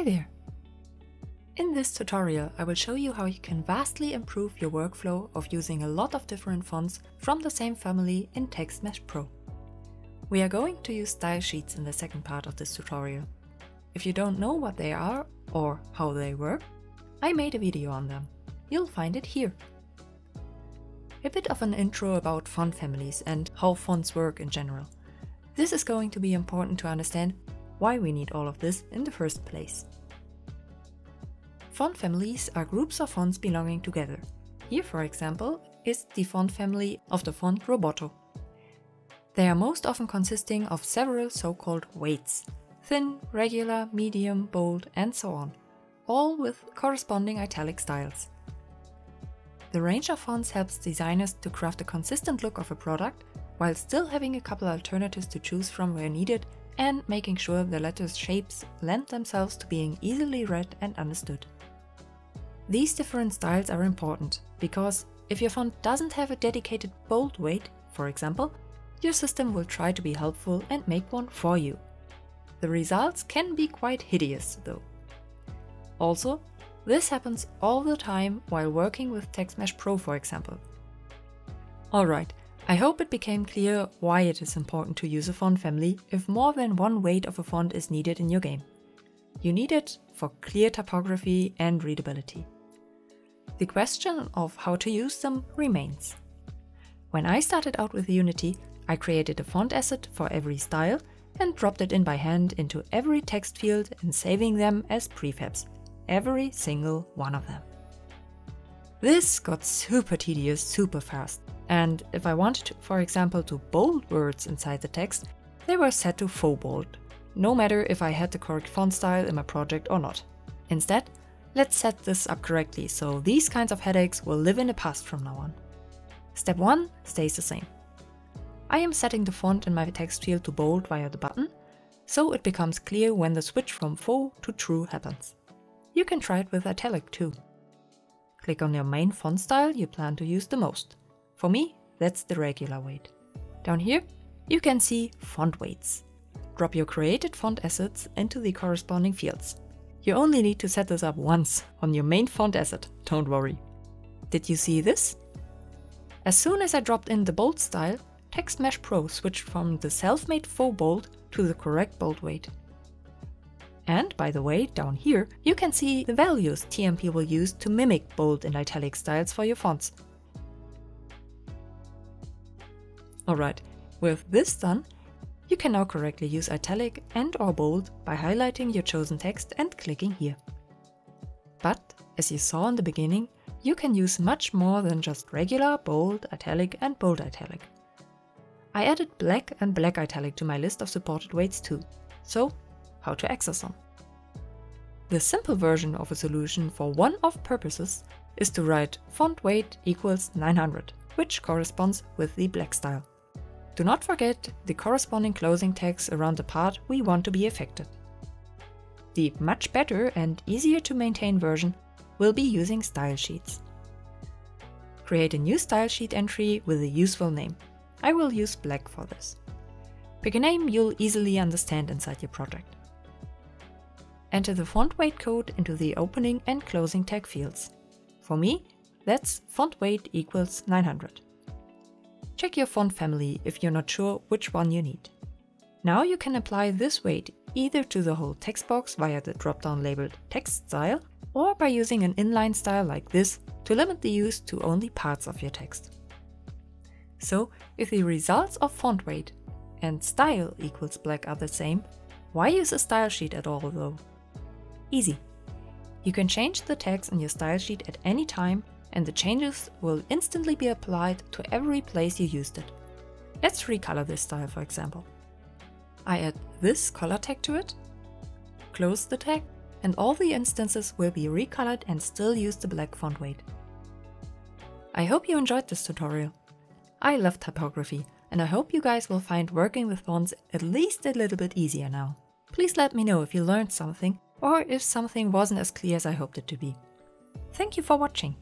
Hi there! In this tutorial I will show you how you can vastly improve your workflow of using a lot of different fonts from the same family in TextMesh Pro. We are going to use style sheets in the second part of this tutorial. If you don't know what they are or how they work, I made a video on them. You'll find it here. A bit of an intro about font families and how fonts work in general. This is going to be important to understand why we need all of this in the first place. Font families are groups of fonts belonging together. Here, for example, is the font family of the font Roboto. They are most often consisting of several so-called weights, thin, regular, medium, bold, and so on, all with corresponding italic styles. The range of fonts helps designers to craft a consistent look of a product while still having a couple alternatives to choose from where needed and making sure the letters' shapes lend themselves to being easily read and understood. These different styles are important, because if your font doesn't have a dedicated bold weight, for example, your system will try to be helpful and make one for you. The results can be quite hideous though. Also, this happens all the time while working with TextMesh Pro for example. Alright, I hope it became clear why it is important to use a font family if more than one weight of a font is needed in your game. You need it for clear typography and readability. The question of how to use them remains. When I started out with Unity, I created a font asset for every style and dropped it in by hand into every text field and saving them as prefabs, every single one of them. This got super tedious super fast, and if I wanted, for example, to bold words inside the text, they were set to faux bold, no matter if I had the correct font style in my project or not. Instead, Let's set this up correctly so these kinds of headaches will live in the past from now on. Step 1 stays the same. I am setting the font in my text field to bold via the button, so it becomes clear when the switch from faux to true happens. You can try it with italic too. Click on your main font style you plan to use the most. For me, that's the regular weight. Down here, you can see font weights. Drop your created font assets into the corresponding fields. You only need to set this up once on your main font asset, don't worry. Did you see this? As soon as I dropped in the bold style, TextMesh Pro switched from the self-made faux bold to the correct bold weight. And by the way, down here, you can see the values TMP will use to mimic bold and italic styles for your fonts. Alright, with this done, you can now correctly use italic and or bold by highlighting your chosen text and clicking here. But, as you saw in the beginning, you can use much more than just regular, bold, italic and bold italic. I added black and black italic to my list of supported weights too. So, how to access them? The simple version of a solution for one-off purposes is to write font weight equals 900, which corresponds with the black style. Do not forget the corresponding closing tags around the part we want to be affected. The much better and easier to maintain version will be using style sheets. Create a new style sheet entry with a useful name. I will use black for this. Pick a name you'll easily understand inside your project. Enter the font weight code into the opening and closing tag fields. For me, that's font weight equals 900. Check your font family if you're not sure which one you need. Now you can apply this weight either to the whole text box via the drop-down labeled text style or by using an inline style like this to limit the use to only parts of your text. So, if the results of font weight and style equals black are the same, why use a style sheet at all though? Easy. You can change the text in your style sheet at any time and the changes will instantly be applied to every place you used it. Let's recolor this style for example. I add this color tag to it, close the tag, and all the instances will be recolored and still use the black font weight. I hope you enjoyed this tutorial. I love typography, and I hope you guys will find working with fonts at least a little bit easier now. Please let me know if you learned something, or if something wasn't as clear as I hoped it to be. Thank you for watching.